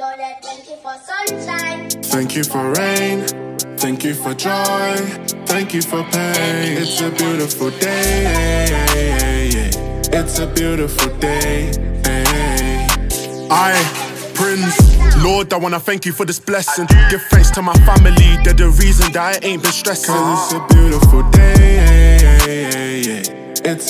Thank you for. Thank you for rain. Thank you for joy. Thank you for pain. It's a beautiful day. It's a beautiful day. I, Prince. Lord, I wanna thank you for this blessing. Give thanks to my family, they're the reason that I ain't been stressing. Cause it's a beautiful day. It's a